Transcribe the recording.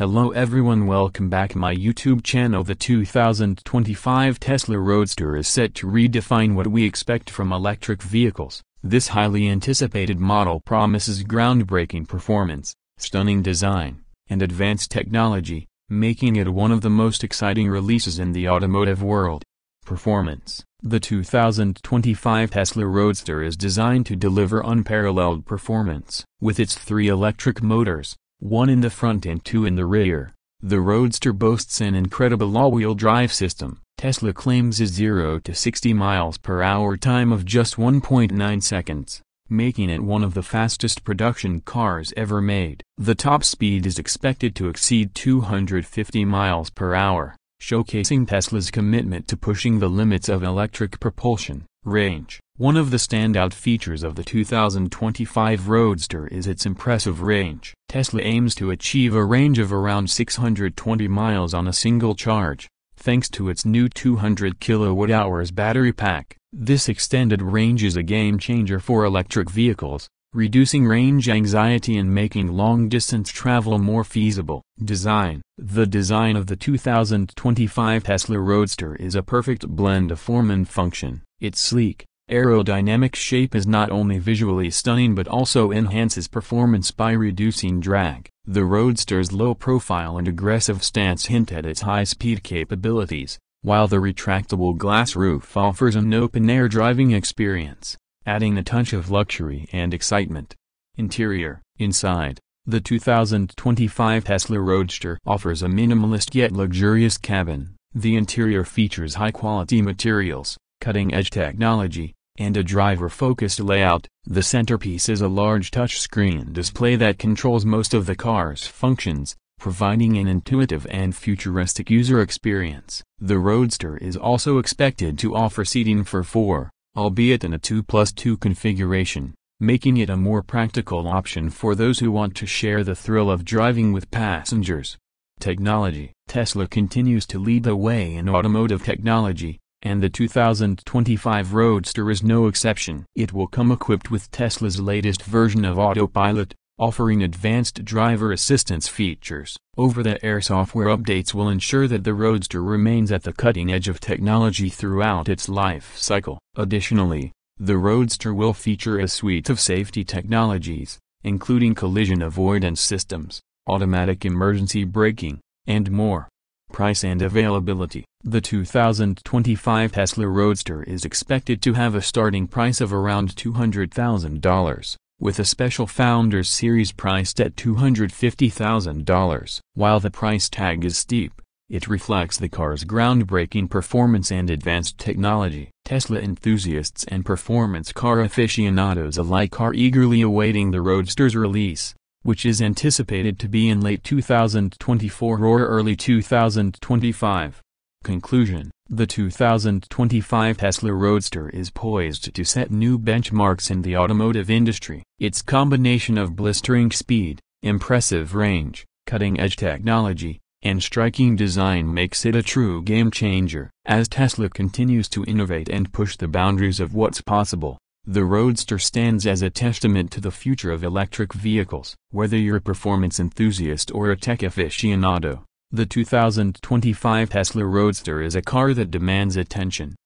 Hello everyone welcome back my YouTube channel the 2025 Tesla Roadster is set to redefine what we expect from electric vehicles. This highly anticipated model promises groundbreaking performance, stunning design, and advanced technology, making it one of the most exciting releases in the automotive world. Performance The 2025 Tesla Roadster is designed to deliver unparalleled performance. With its three electric motors, one in the front and two in the rear. The Roadster boasts an incredible all-wheel drive system. Tesla claims a 0 to 60 miles per hour time of just 1.9 seconds, making it one of the fastest production cars ever made. The top speed is expected to exceed 250 miles per hour, showcasing Tesla's commitment to pushing the limits of electric propulsion. Range One of the standout features of the 2025 Roadster is its impressive range. Tesla aims to achieve a range of around 620 miles on a single charge, thanks to its new 200 kWh battery pack. This extended range is a game changer for electric vehicles, reducing range anxiety and making long-distance travel more feasible. Design The design of the 2025 Tesla Roadster is a perfect blend of form and function. Its sleek, aerodynamic shape is not only visually stunning but also enhances performance by reducing drag. The Roadster's low profile and aggressive stance hint at its high-speed capabilities, while the retractable glass roof offers an open-air driving experience, adding a touch of luxury and excitement. Interior Inside, the 2025 Tesla Roadster offers a minimalist yet luxurious cabin. The interior features high-quality materials, cutting-edge technology, and a driver-focused layout. The centerpiece is a large touchscreen display that controls most of the car's functions, providing an intuitive and futuristic user experience. The Roadster is also expected to offer seating for four, albeit in a 2 plus 2 configuration, making it a more practical option for those who want to share the thrill of driving with passengers. Technology Tesla continues to lead the way in automotive technology, and the 2025 Roadster is no exception. It will come equipped with Tesla's latest version of Autopilot, offering advanced driver assistance features. Over-the-air software updates will ensure that the Roadster remains at the cutting edge of technology throughout its life cycle. Additionally, the Roadster will feature a suite of safety technologies, including collision avoidance systems, automatic emergency braking, and more. Price and availability The 2025 Tesla Roadster is expected to have a starting price of around $200,000, with a special Founders Series priced at $250,000. While the price tag is steep, it reflects the car's groundbreaking performance and advanced technology. Tesla enthusiasts and performance car aficionados alike are eagerly awaiting the Roadster's release which is anticipated to be in late 2024 or early 2025. Conclusion The 2025 Tesla Roadster is poised to set new benchmarks in the automotive industry. Its combination of blistering speed, impressive range, cutting-edge technology, and striking design makes it a true game changer. As Tesla continues to innovate and push the boundaries of what's possible, the Roadster stands as a testament to the future of electric vehicles. Whether you're a performance enthusiast or a tech aficionado, the 2025 Tesla Roadster is a car that demands attention.